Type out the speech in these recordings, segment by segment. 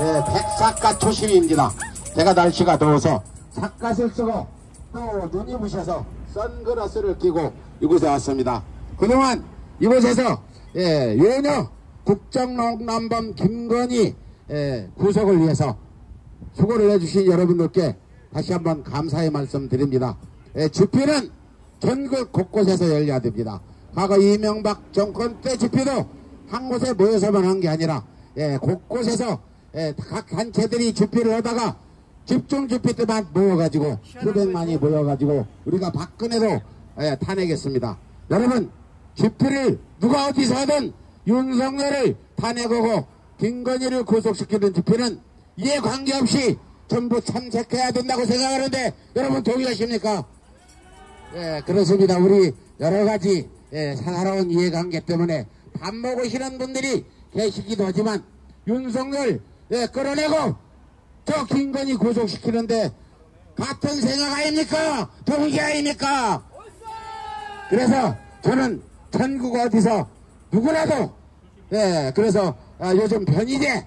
예, 백사과 초심입니다. 제가 날씨가 더워서 삿갓을 쓰고 또 눈이 부셔서 선글라스를 끼고 이곳에 왔습니다. 그동안 이곳에서 예, 요녀 국정농남범 김건희 예, 구속을 위해서 수고를 해주신 여러분들께 다시 한번 감사의 말씀 드립니다. 예, 집회는 전국 곳곳에서 열려야 됩니다. 과거 이명박 정권 때 집회도 한 곳에 모여서만 한 게 아니라 예, 곳곳에서 예, 각 단체들이 집회를 하다가 집중 집회 때만 모여가지고 수백만이 모여가지고 우리가 박근혜도 예, 탄핵했습니다. 여러분 집회를 누가 어디서 하든 윤석열을 탄핵하고 김건희를 구속시키는 집회는 이에 관계없이 전부 참석해야 된다고 생각하는데 여러분 동의하십니까? 예, 그렇습니다. 우리 여러 가지 예, 살아온 이해관계 때문에 밥 먹으시는 분들이 계시기도 하지만 윤석열 예, 끌어내고 저 김건희 구속시키는데 같은 생각 아닙니까? 동의 아닙니까? 그래서 저는 전국 어디서 누구라도 예, 그래서 아, 요즘 변이제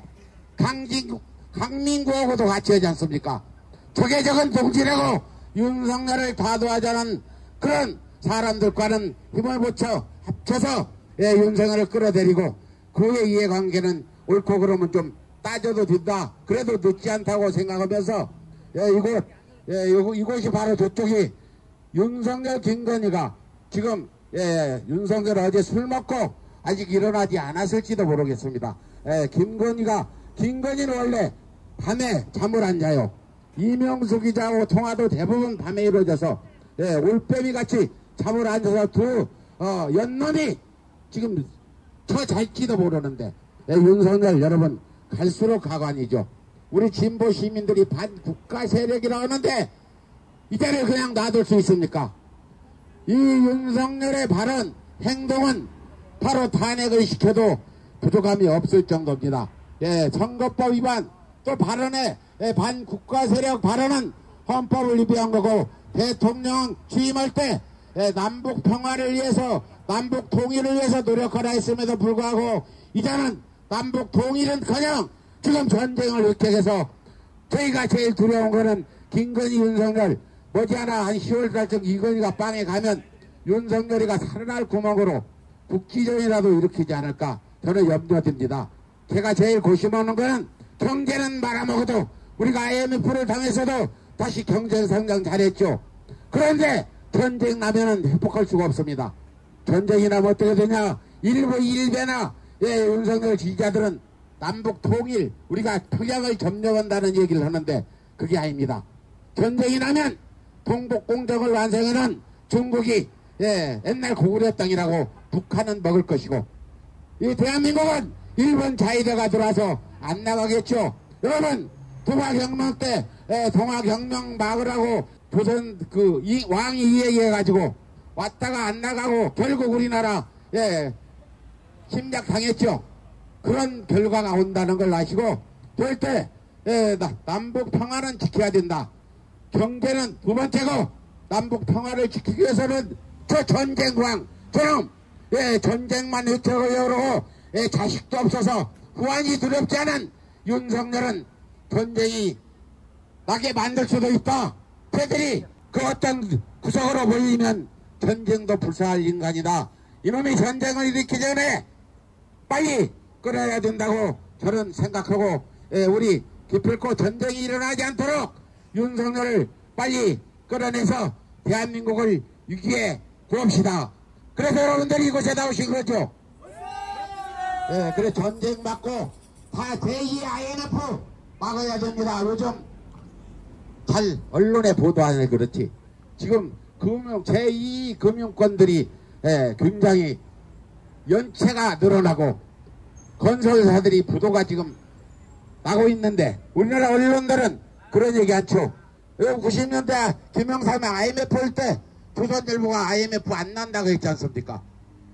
강민구하고도 같이 하지 않습니까? 저게 저건 동지라고 윤석열을 다도하자는 그런 사람들과는 힘을 붙여 합쳐서 예, 윤석열을 끌어들이고 그의 이해관계는 옳고 그러면 좀 따져도 된다. 그래도 늦지 않다고 생각하면서 예, 이곳 예, 이곳, 이곳이 바로 저쪽이 윤석열 김건희가 지금 예, 윤석열 어제 술 먹고 아직 일어나지 않았을지도 모르겠습니다. 예, 김건희가 김건희는 원래 밤에 잠을 안 자요. 이명수 기자하고 통화도 대부분 밤에 이루어져서 예, 올빼미 같이 잠을 안 자서 두 어, 연놈이 지금 더 잘지도 모르는데 예, 윤석열 여러분 갈수록 가관이죠. 우리 진보 시민들이 반국가 세력이라 하는데 이자를 그냥 놔둘 수 있습니까? 이 윤석열의 발언, 행동은 바로 탄핵을 시켜도 부족함이 없을 정도입니다. 예, 선거법 위반, 또 발언에 예, 반국가 세력 발언은 헌법을 위배한 거고 대통령 취임할 때 예, 남북 평화를 위해서 남북 통일을 위해서 노력하라 했음에도 불구하고 이제는 남북 그냥 지금 전쟁을 일으켜서 저희가 제일 두려운 거는 김건희 윤석열 머지않아 한 10월 달쯤 이건희가 빵에 가면 윤석열이가 살아날 구멍으로 국기전이라도 일으키지 않을까 저는 염려됩니다. 제가 제일 고심하는 거는 경제는 말아먹어도 우리가 IMF를 당해서도 다시 경제 성장 잘했죠. 그런데 전쟁 나면은 회복할 수가 없습니다. 전쟁이 나면 어떻게 되냐? 일부 일베나 예, 윤석열 지지자들은 남북 통일 우리가 평양을 점령한다는 얘기를 하는데 그게 아닙니다. 전쟁이 나면 동북 공정을 완성하는 중국이 예, 옛날 고구려 땅이라고 북한은 먹을 것이고 이 대한민국은 일본 자위대가 들어와서 안 나가겠죠. 여러분 동화혁명 때 예, 동화혁명 막으라고 조선 그 이, 왕이 이야기해가지고 왔다가 안 나가고 결국 우리나라 예, 침략 당했죠. 그런 결과가 온다는 걸 아시고 절대 예, 남북 평화는 지켜야 된다. 경제는 두 번째고 남북 평화를 지키기 위해서는 저 전쟁왕처럼 예, 전쟁만 휘청하려고 예, 자식도 없어서 후환이 두렵지 않은 윤석열은 전쟁이 나게 만들 수도 있다. 걔들이 그 어떤 구석으로 몰리면 전쟁도 불사할 인간이다. 이놈이 전쟁을 일으키기 전에 빨리 끊어야 된다고 저는 생각하고 예, 우리 기필코 전쟁이 일어나지 않도록 윤석열을 빨리 끌어내서 대한민국을 위기에 구합시다. 그래서 여러분들이 이곳에 나오신 거죠. 예, 그래 전쟁 막고 다 제2 IMF 막아야 됩니다. 요즘 잘 언론에 보도하는 그렇지. 지금 금융 제2 금융권들이 예, 굉장히 연체가 늘어나고 건설사들이 부도가 지금 나고 있는데 우리나라 언론들은 그런 얘기 하죠. 90년대 김영삼이 IMF 올 때 조선일보가 IMF 안 난다고 했지 않습니까?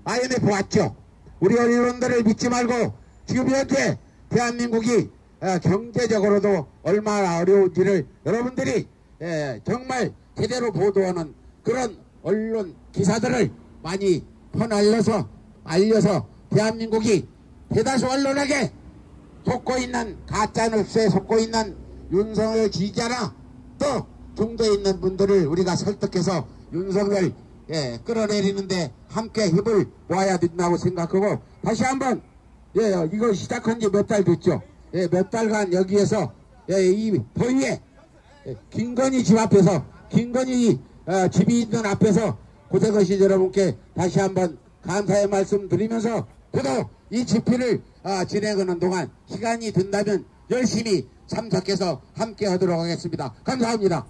IMF 왔죠. 우리 언론들을 믿지 말고 지금 현재 대한민국이 어, 경제적으로도 얼마나 어려운지를 여러분들이 예, 정말 제대로 보도하는 그런 언론 기사들을 많이 퍼날려서 알려서 대한민국이 대다수 언론에게 속고 있는 가짜 뉴스에 속고 있는 윤석열 지지자나 또 중도에 있는 분들을 우리가 설득해서 윤석열 예, 끌어내리는데 함께 힘을 모아야 된다고 생각하고 다시 한번 예, 이거 시작한 지 몇 달 됐죠. 예, 몇 달간 여기에서 예, 이 더위에 예, 김건희 집 앞에서 김건희 어, 집이 있는 앞에서 고생하신 여러분께 다시 한번 감사의 말씀 드리면서 그도 이 집회를 어, 진행하는 동안 시간이 된다면 열심히 참석해서 함께 하도록 하겠습니다. 감사합니다.